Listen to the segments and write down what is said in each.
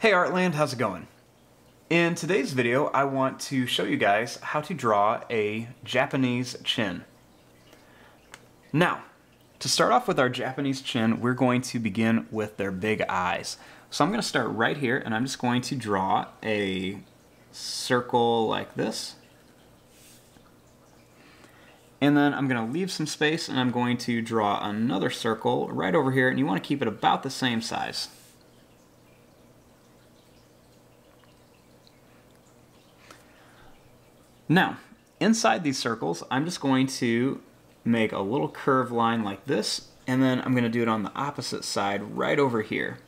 Hey Art Land, how's it going? In today's video, I want to show you guys how to draw a Japanese chin. Now, to start off with our Japanese chin, we're going to begin with their big eyes. So I'm going to start right here and I'm just going to draw a circle like this. And then I'm going to leave some space and I'm going to draw another circle right over here and you want to keep it about the same size. Now, inside these circles, I'm just going to make a little curved line like this, and then I'm going to do it on the opposite side right over here.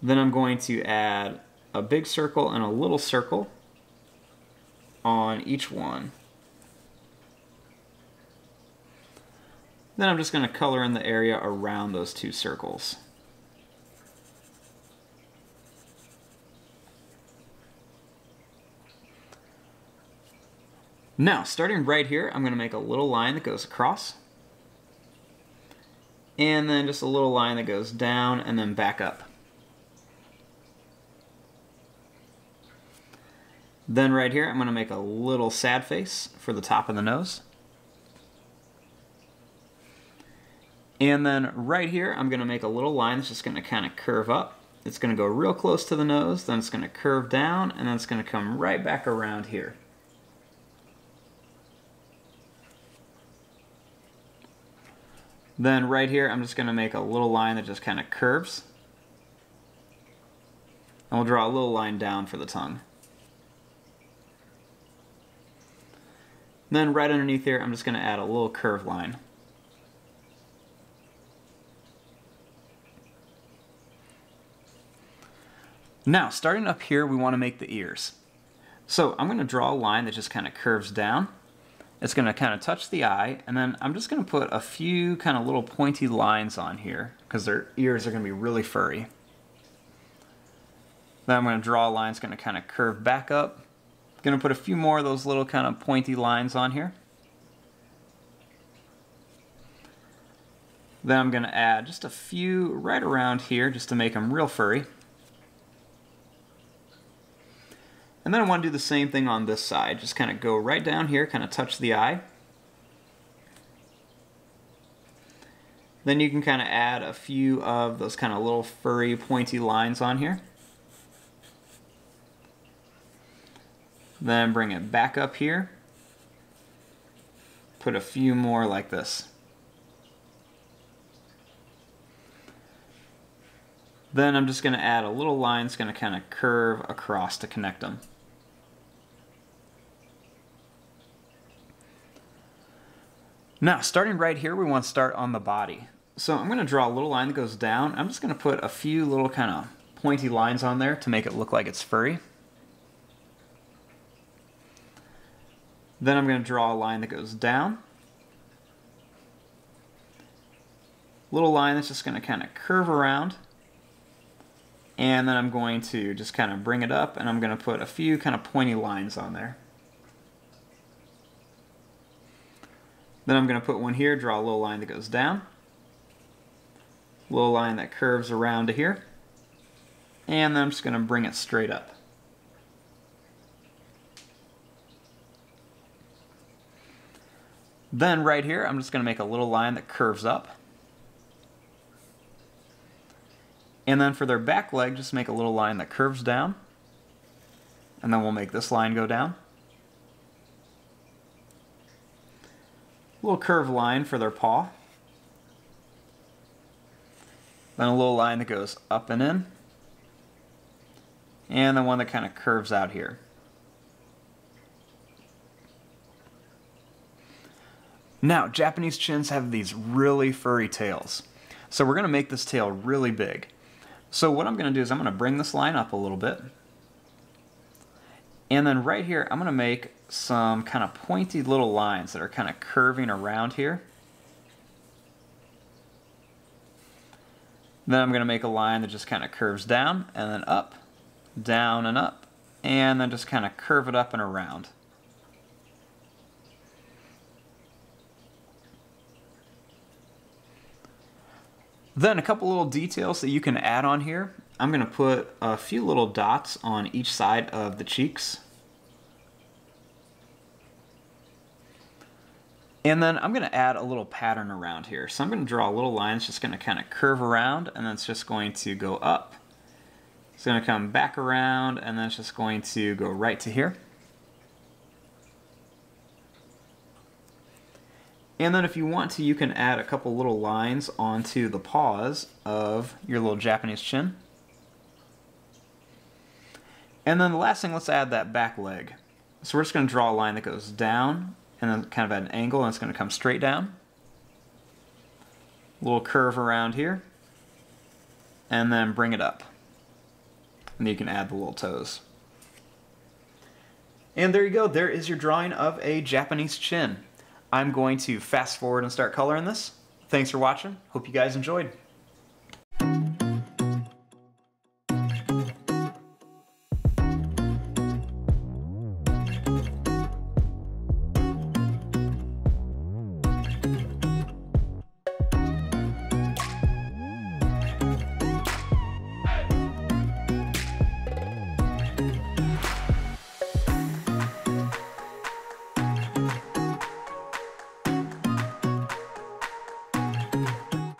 Then I'm going to add a big circle and a little circle on each one. Then I'm just going to color in the area around those two circles. Now, starting right here, I'm going to make a little line that goes across. And then just a little line that goes down and then back up. Then right here, I'm going to make a little sad face for the top of the nose. And then right here, I'm going to make a little line that's just going to kind of curve up. It's going to go real close to the nose, then it's going to curve down, and then it's going to come right back around here. Then right here, I'm just going to make a little line that just kind of curves. And we'll draw a little line down for the tongue. then right underneath here, I'm just going to add a little curved line. Now, starting up here, we want to make the ears. So I'm going to draw a line that just kind of curves down. It's going to kind of touch the eye, and then I'm just going to put a few kind of little pointy lines on here because their ears are going to be really furry. Then I'm going to draw a line that's going to kind of curve back up. I'm Going to put a few more of those little kind of pointy lines on here. Then I'm going to add just a few right around here just to make them real furry. And then I want to do the same thing on this side. Just kind of go right down here, kind of touch the eye. Then you can kind of add a few of those kind of little furry pointy lines on here. Then bring it back up here. Put a few more like this. Then I'm just going to add a little line that's going to kind of curve across to connect them. Now, starting right here, we want to start on the body. So I'm going to draw a little line that goes down. I'm just going to put a few little kind of pointy lines on there to make it look like it's furry. Then I'm going to draw a line that goes down. Little line that's just going to kind of curve around. And then I'm going to just kind of bring it up and I'm going to put a few kind of pointy lines on there. Then I'm going to put one here, draw a little line that goes down. Little line that curves around to here. And then I'm just going to bring it straight up. Then right here, I'm just going to make a little line that curves up. And then for their back leg, just make a little line that curves down. And then we'll make this line go down. Little curved line for their paw. Then a little line that goes up and in. And the one that kind of curves out here. Now, Japanese chins have these really furry tails. So we're going to make this tail really big. So what I'm going to do is I'm going to bring this line up a little bit. And then right here, I'm to make some kind of pointy little lines that are kind of curving around here. Then I'm to make a line that just kind of curves down and then up, down and up, and then just kind of curve it up and around. Then a couple little details that you can add on here. I'm to put a few little dots on each side of the cheeks. And then I'm going to add a little pattern around here. So I'm going to draw a little line that's just going to kind of curve around and then it's just going to go up. It's going to come back around and then it's just going to go right to here. And then if you want to, you can add a couple little lines onto the paws of your little Japanese chin. And then the last thing, let's add that back leg. So we're just going to draw a line that goes down and then kind of at an angle and it's going to come straight down. Little curve around here. And then bring it up. And you can add the little toes. And there you go. There is your drawing of a Japanese chin. I'm going to fast forward and start coloring this. Thanks for watching. Hope you guys enjoyed.